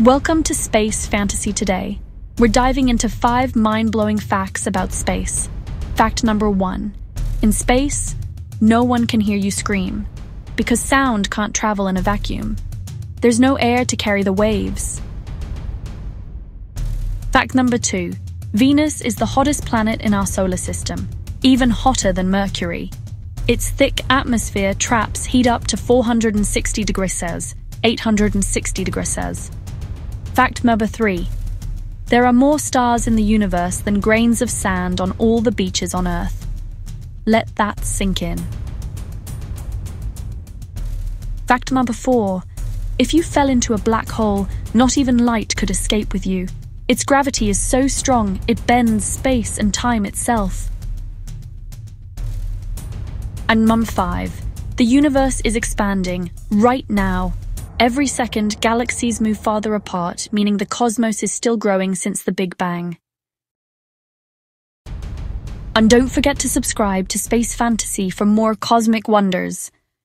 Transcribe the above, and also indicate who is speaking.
Speaker 1: Welcome to Space Fantasy Today. We're diving into five mind blowing facts about space. Fact number one In space, no one can hear you scream because sound can't travel in a vacuum. There's no air to carry the waves. Fact number two Venus is the hottest planet in our solar system, even hotter than Mercury. Its thick atmosphere traps heat up to 460 degrees Celsius, 860 degrees Celsius. Fact number three There are more stars in the universe than grains of sand on all the beaches on Earth. Let that sink in. Fact number four If you fell into a black hole, not even light could escape with you. Its gravity is so strong it bends space and time itself. And Mum 5. The universe is expanding, right now. Every second, galaxies move farther apart, meaning the cosmos is still growing since the Big Bang. And don't forget to subscribe to Space Fantasy for more cosmic wonders.